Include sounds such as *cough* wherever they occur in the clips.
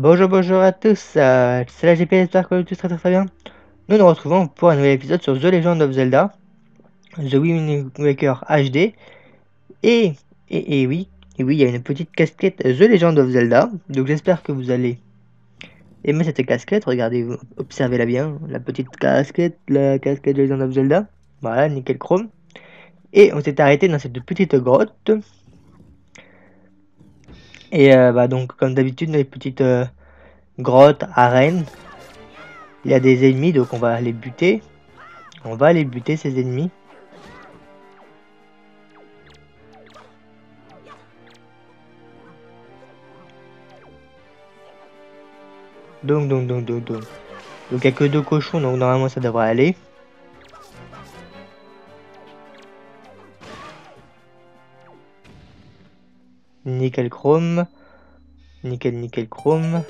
Bonjour, bonjour à tous, euh, c'est la GP, j'espère que allez tous très très bien. Nous nous retrouvons pour un nouvel épisode sur The Legend of Zelda, The Wind Waker HD. Et, et, et oui, oui, il y a une petite casquette The Legend of Zelda, donc j'espère que vous allez aimer cette casquette, regardez, observez-la bien, la petite casquette, la casquette The Legend of Zelda, voilà, nickel chrome. Et on s'est arrêté dans cette petite grotte, et euh, bah donc comme d'habitude dans les petites euh, grottes, arènes, il y a des ennemis donc on va les buter. On va les buter ces ennemis. Donc donc donc donc donc. Donc il n'y a que deux cochons donc normalement ça devrait aller. Nickel chrome. Nickel, nickel chrome.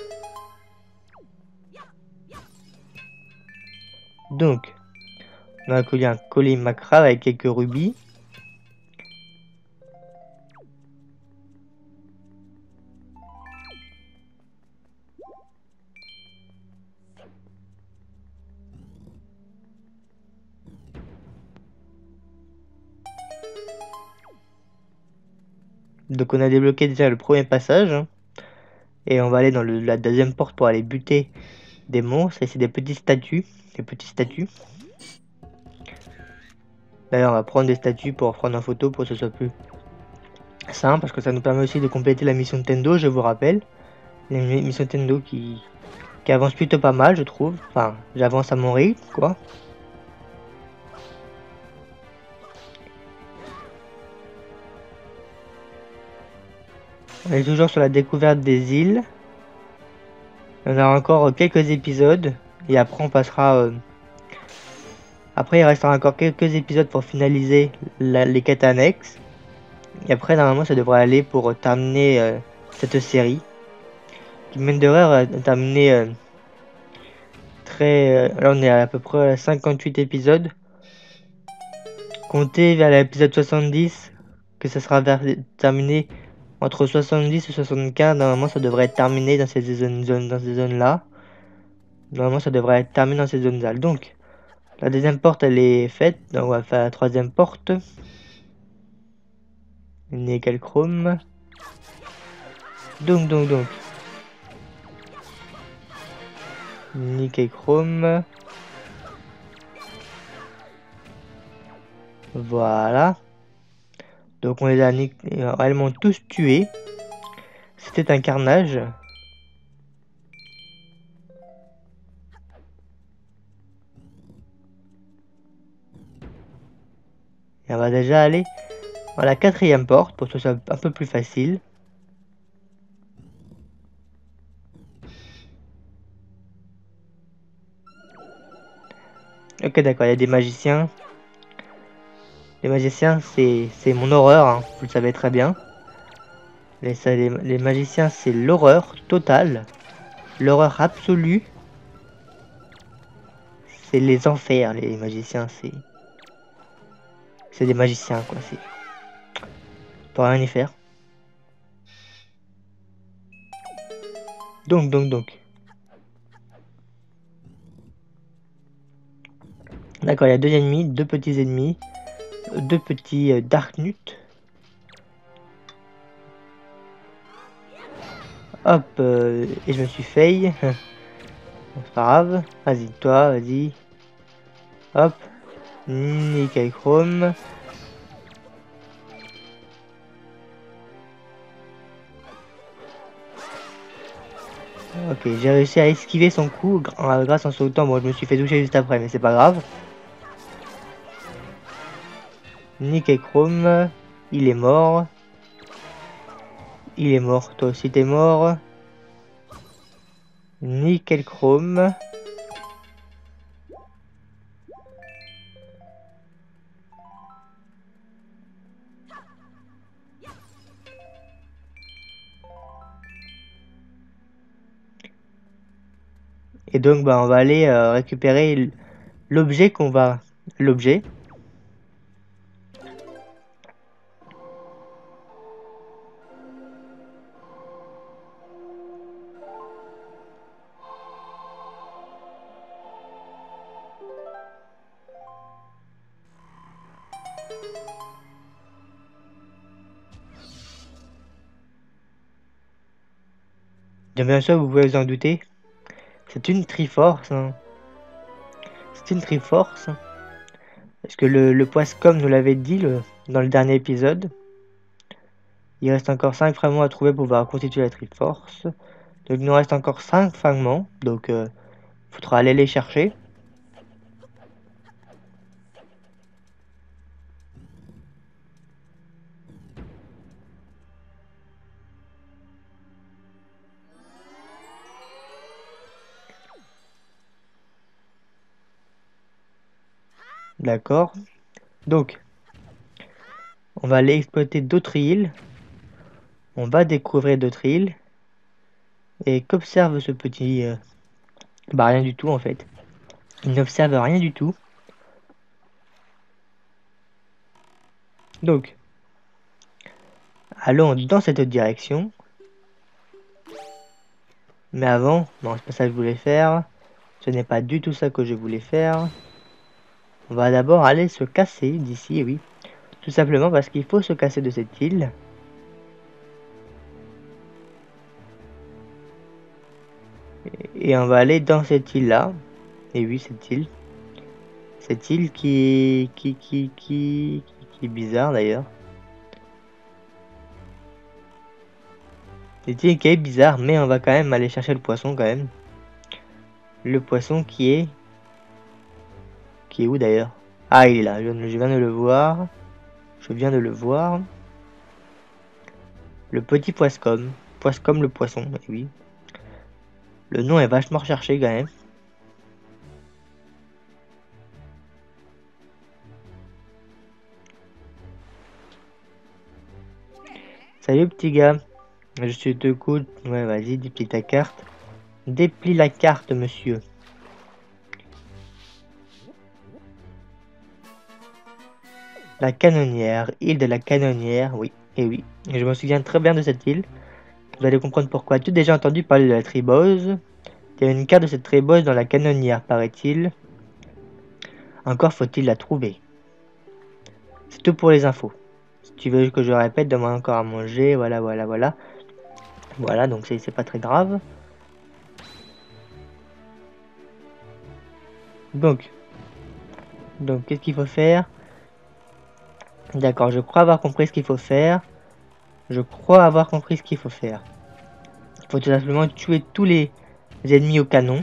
Donc, on a collé un collier macra avec quelques rubis. Donc on a débloqué déjà le premier passage. Et on va aller dans la deuxième porte pour aller buter des monstres. Et c'est des petits statues. Des statues. D'ailleurs on va prendre des statues pour prendre en photo pour que ce soit plus simple. Parce que ça nous permet aussi de compléter la mission Tendo, je vous rappelle. La mission Tendo qui, qui avance plutôt pas mal je trouve. Enfin j'avance à mon rythme quoi. On est toujours sur la découverte des îles. On a encore quelques épisodes. Et après on passera... Euh, après il restera encore quelques épisodes pour finaliser les quêtes annexes. Et après normalement ça devrait aller pour terminer euh, cette série. Qui mène de terminer euh, très... là on est à, peu près à 58 épisodes. Comptez vers l'épisode 70 que ça sera terminé entre 70 et 75, normalement ça devrait être terminé dans ces zones, dans ces zones là. Normalement ça devrait être terminé dans ces zones là. Donc la deuxième porte elle est faite, donc on va faire la troisième porte. Nickel chrome. Donc donc donc. Nickel chrome. Voilà. Donc on les a euh, réellement tous tués. C'était un carnage. Et on va déjà aller à la quatrième porte pour que ce soit un peu plus facile. Ok d'accord, il y a des magiciens. Les magiciens, c'est mon horreur, hein, vous le savez très bien. Les, les, magiciens, c'est l'horreur totale. L'horreur absolue. C'est les enfers, les magiciens, c'est... C'est des magiciens, quoi, c'est... Pour rien y faire. Donc, donc, donc. D'accord, il y a deux ennemis, deux petits ennemis deux petits euh, Darknut. Hop, euh, et je me suis fait. *laughs* C'est pas grave. Vas-y, toi, vas-y. Hop. Nickel chrome. Ok, j'ai réussi à esquiver son coup grâce en sautant. Bon, je me suis fait toucher juste après, mais c'est pas grave. Nick Chrome, il est mort. Il est mort, toi aussi t'es mort. Nickel Chrome. Et donc bah on va aller euh, récupérer l'objet qu'on va l'objet bien sûr, vous pouvez vous en douter. C'est une Triforce. Hein. C'est une Triforce. Parce que le, le comme nous l'avait dit dans le dernier épisode, il reste encore 5 fragments à trouver pour pouvoir constituer la Triforce. Donc il nous reste encore 5 fragments. Donc il euh, faudra aller les chercher. D'accord. Donc, on va aller exploiter d'autres îles. On va découvrir d'autres îles. Et qu'observe ce petit... Euh, bah rien du tout en fait. Il n'observe rien du tout. Donc, allons dans cette direction. Mais avant, non, c'est pas ça que je voulais faire. Ce n'est pas du tout ça que je voulais faire. On va d'abord aller se casser d'ici, oui. Tout simplement parce qu'il faut se casser de cette île. Et on va aller dans cette île-là. Et oui, cette île. Cette île qui, qui, qui, qui, qui est bizarre d'ailleurs. Cette île qui est bizarre, mais on va quand même aller chercher le poisson quand même. Le poisson qui est où d'ailleurs? Ah, il est là, je, viens de le voir. Je viens de le voir. Le petit poiscom. Poiscom le poisson, oui. Le nom est vachement recherché quand même. Salut petit gars. Je suis de coude. Ouais, vas-y, déplie ta carte. Déplie la carte, monsieur. La canonnière, île de la canonnière, oui, et oui. je me souviens très bien de cette île. Vous allez comprendre pourquoi. Tu as déjà entendu parler de la tribose? Il y a une carte de cette tribose dans la canonnière, paraît-il. Encore faut-il la trouver. C'est tout pour les infos. Si tu veux que je répète, donne-moi encore à manger, voilà, voilà, voilà. Voilà, donc c'est pas très grave. Donc, donc qu'est-ce qu'il faut faire? D'accord, je crois avoir compris ce qu'il faut faire. Je crois avoir compris ce qu'il faut faire. Il faut tout simplement tuer tous les ennemis au canon.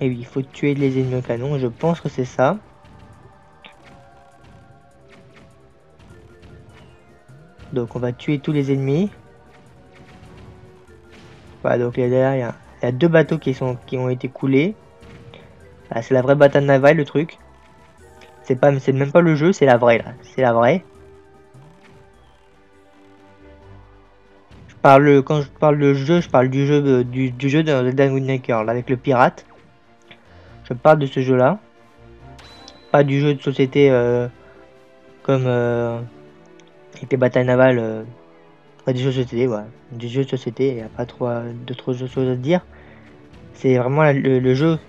Et oui, il faut tuer les ennemis au canon. Je pense que c'est ça. Donc on va tuer tous les ennemis. Voilà, donc derrière, il y, a, deux bateaux qui, sont, qui ont été coulés. c'est la vraie bataille navale, le truc. C'est pas, c'est même pas le jeu, c'est la vraie là. C'est la vraie. Je parle quand je parle de jeu, je parle du jeu du, jeu de là, avec le pirate. Je parle de ce jeu là. Pas du jeu de société euh, comme euh, avec les batailles navales. Euh, pas du jeu de société, ouais. Du jeu de société, il n'y a pas trop d'autres choses à dire. C'est vraiment le, jeu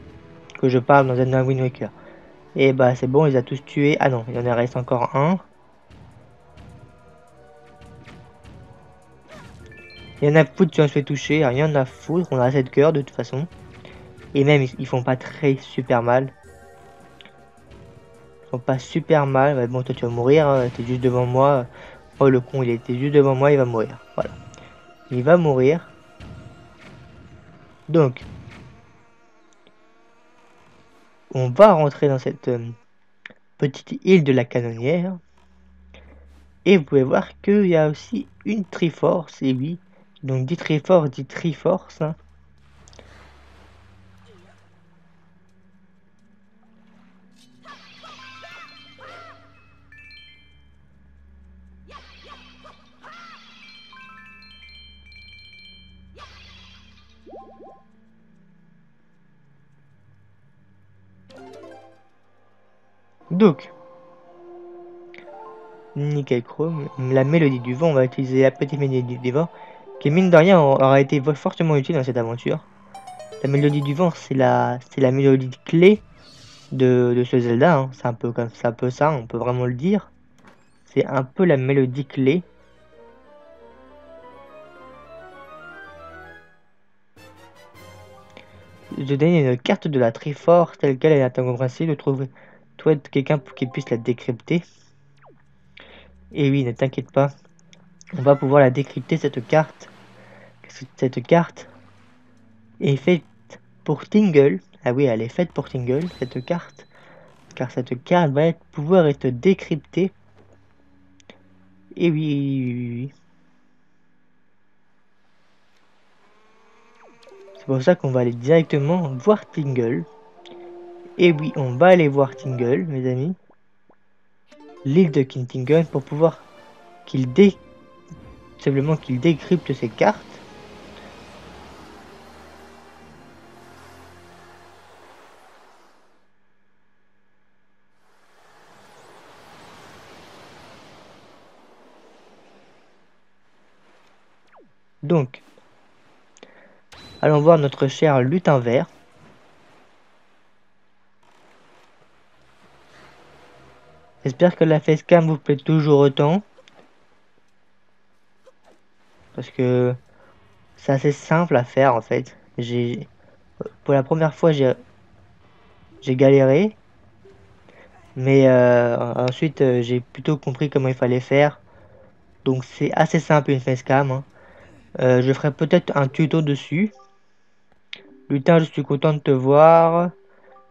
que je parle dans Zelda Wind Waker. Et bah c'est bon, il a tous tués. Ah non, il en reste encore un. Il y en a foutre si on se fait toucher, rien à foutre, on a assez de de toute façon. Et même, ils, font pas très super mal. Ils font pas super mal. bon, toi tu vas mourir, hein, t'es juste devant moi. Oh le con, il était juste devant moi, il va mourir. Voilà. Il va mourir. Donc, on va rentrer dans cette euh, petite île de la canonnière. Et vous pouvez voir qu'il y a aussi une Triforce, et oui, donc dit Triforce dit Triforce. Hein. Donc, Nickel Chrome, la mélodie du vent, on va utiliser la petite mélodie du vent, qui mine de rien aura été fortement utile dans cette aventure. La mélodie du vent, c'est la, c'est la mélodie clé de, de ce Zelda. hein. C'est un peu comme ça, on peut vraiment le dire. C'est un peu la mélodie clé. Je donne une carte de la Triforce telle qu'elle est incompréhensible de trouver quelqu'un pour qu'il puisse la décrypter. Et oui, ne t'inquiète pas, on va pouvoir la décrypter cette carte. Cette carte est faite pour Tingle. Ah oui, elle est faite pour Tingle, cette carte. Car cette carte va être, pouvoir être décryptée. Et oui. C'est pour ça qu'on va aller directement voir Tingle. Et oui, on va aller voir Tingle, mes amis. L'île de King Tingle pour pouvoir qu'il dé... simplement qu'il décrypte ses cartes. Donc, allons voir notre cher lutin vert. J'espère que la facecam vous plaît toujours autant. Parce que c'est assez simple à faire en fait. J'ai pour la première fois j'ai galéré. Mais euh, ensuite euh, j'ai plutôt compris comment il fallait faire. Donc c'est assez simple une facecam. Hein. Euh, je ferai peut-être un tuto dessus. Lutin, je suis content de te voir.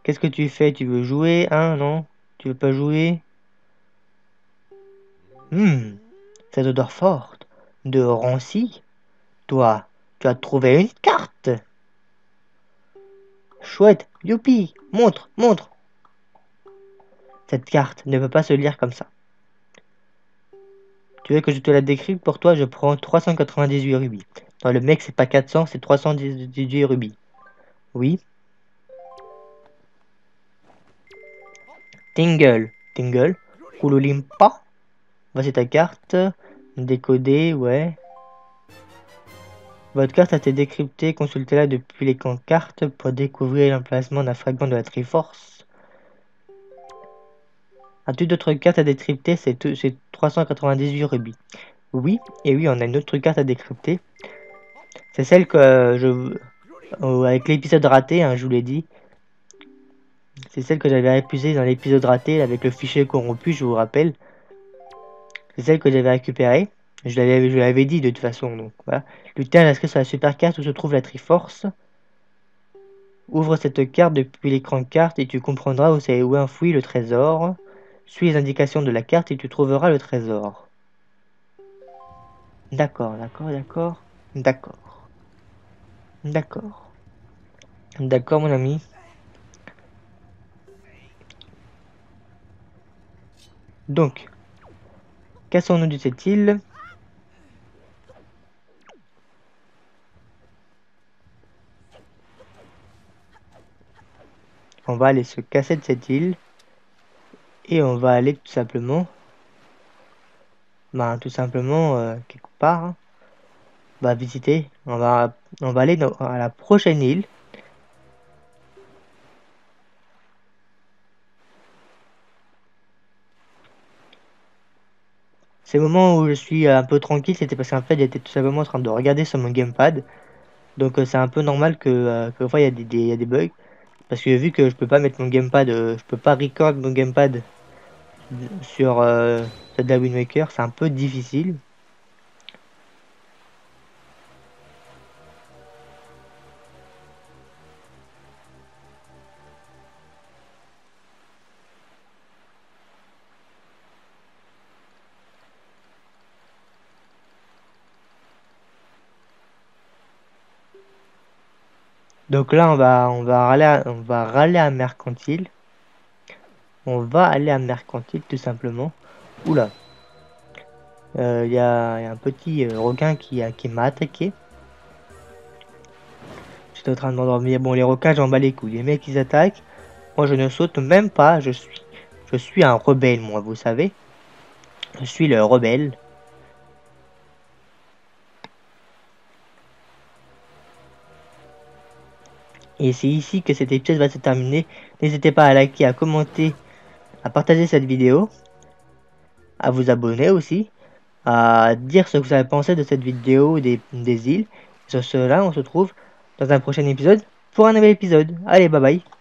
Qu'est-ce que tu fais? Tu veux jouer? Hein Non? Tu veux pas jouer? Hum, cette odeur forte de ranci. Toi, tu as trouvé une carte. Chouette, youpi, montre, montre. Cette carte ne peut pas se lire comme ça. Tu veux que je te la décrive pour toi? Je prends 398 rubis. Non, le mec, c'est pas 400, c'est 318 rubis. Oui. Tingle. Tingle. Kululimpa. Voici ta carte. Décodée, ouais. Votre carte a été décryptée. Consultez-la depuis l'écran carte pour découvrir l'emplacement d'un fragment de la Triforce. Un toute autre carte à décrypter, c'est 398 rubis. Oui, et oui, on a une autre carte à décrypter. C'est celle que je... Avec l'épisode raté, hein, je vous l'ai dit. C'est celle que j'avais épuisée dans l'épisode raté avec le fichier corrompu, je vous rappelle. C'est celle que j'avais récupérée. Je l'avais dit de toute façon, donc voilà. Inscrit sur la super carte où se trouve la Triforce. Ouvre cette carte depuis l'écran carte et tu comprendras où c'est où enfoui le trésor. Suis les indications de la carte et tu trouveras le trésor. D'accord, d'accord, d'accord, d'accord. D'accord. D'accord, mon ami. Donc, cassons-nous de cette île. On va aller se casser de cette île. Et on va aller tout simplement... Ben, tout simplement, euh, quelque part. Hein. On va visiter. On va, on va aller à la prochaine île. Ces moments où je suis un peu tranquille, c'était parce qu'en fait j'étais tout simplement en train de regarder sur mon gamepad. Donc euh, c'est un peu normal que, euh, il y, a des, bugs. Parce que vu que je peux pas mettre mon gamepad, euh, je peux pas record mon gamepad sur euh, Waker, c'est un peu difficile. Donc là, on va, on va râler, à, on va râler à Mercantile. On va aller à Mercantile, tout simplement. Oula. Il euh, y, a un petit euh, requin qui, qui m'a attaqué. J'étais en train de m'endormir. Bon, les requins, j'en bats les couilles. Les mecs, ils attaquent. Moi, je ne saute même pas. Je suis, je suis un rebelle, moi, vous savez. Je suis le rebelle. Et c'est ici que cet épisode va se terminer. N'hésitez pas à liker, à commenter, à partager cette vidéo, à vous abonner aussi, à dire ce que vous avez pensé de cette vidéo des, des îles. Sur cela, on se retrouve dans un prochain épisode pour un nouvel épisode. Allez, bye bye